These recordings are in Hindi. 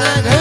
Yeah.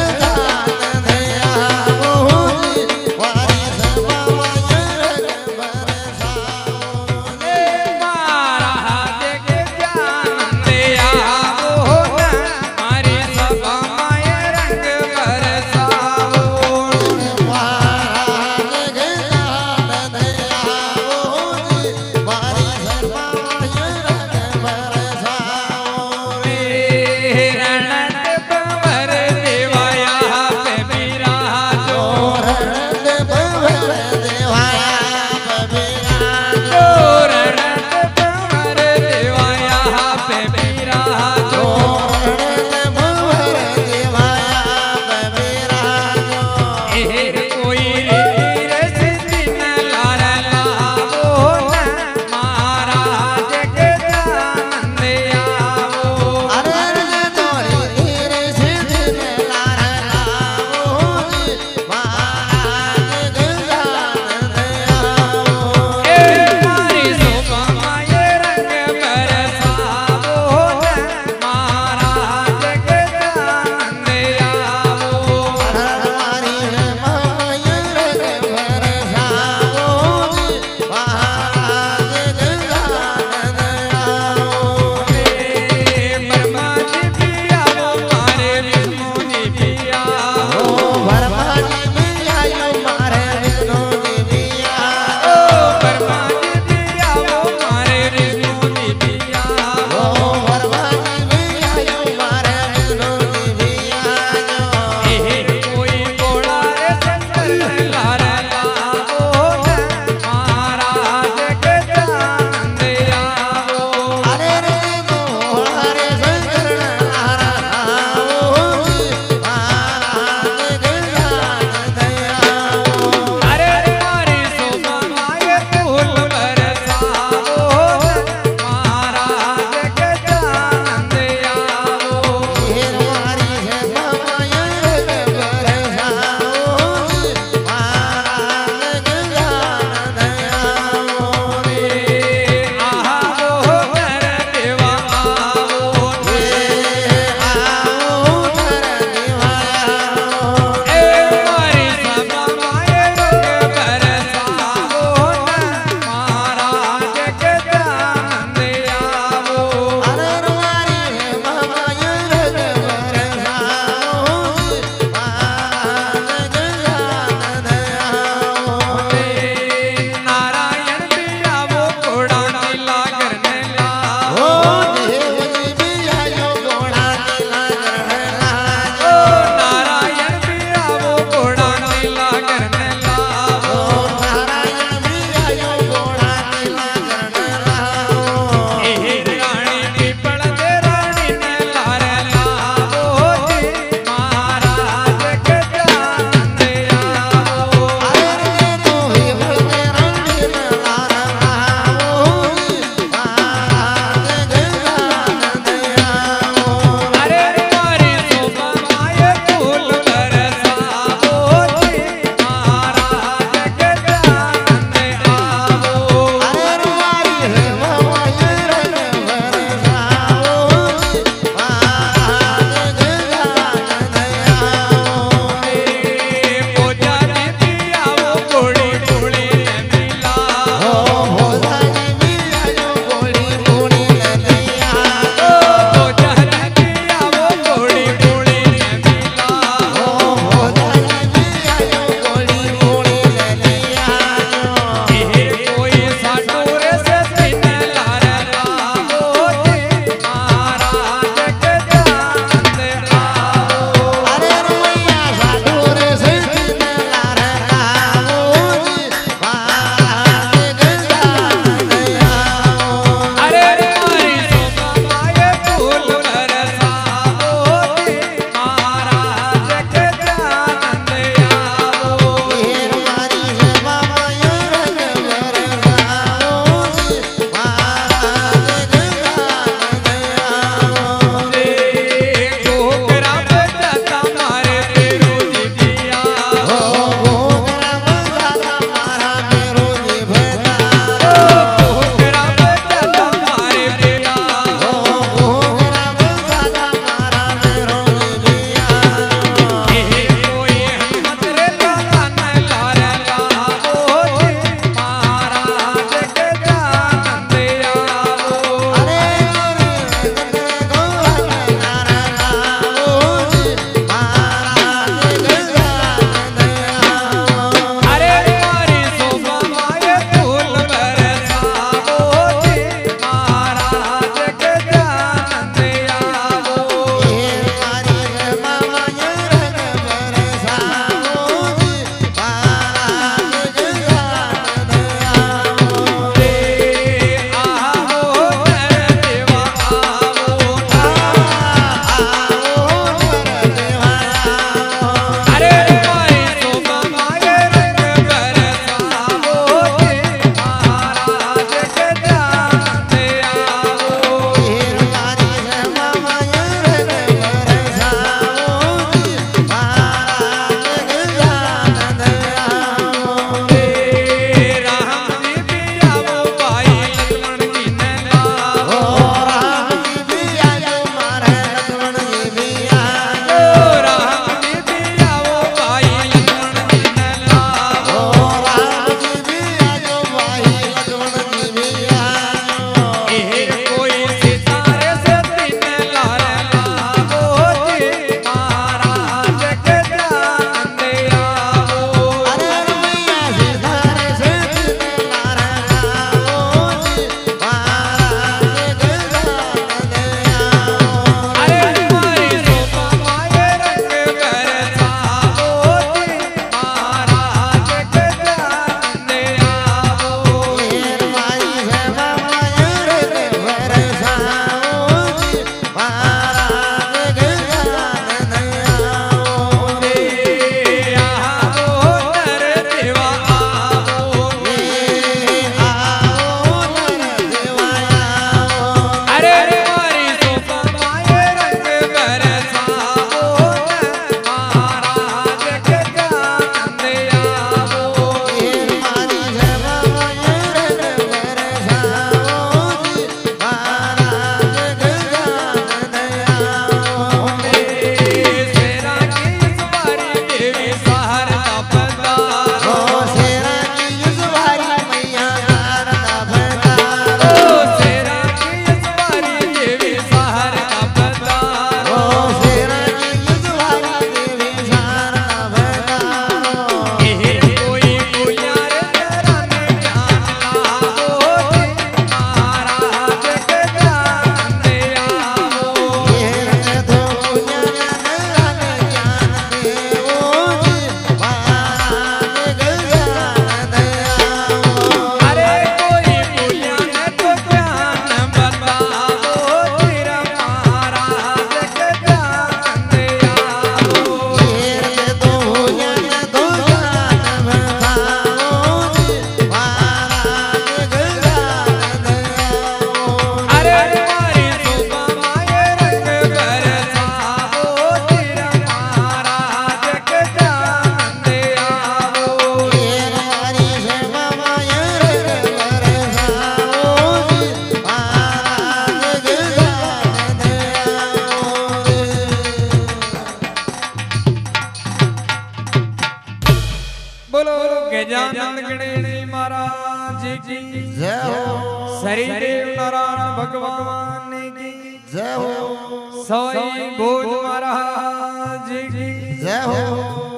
बोलो। गजानंद गणेश जी महाराज की। जय हो। शरीदेव नारायण भगवान की। जय हो। सवाई भोज महाराज की। जय हो।